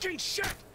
Fucking shit!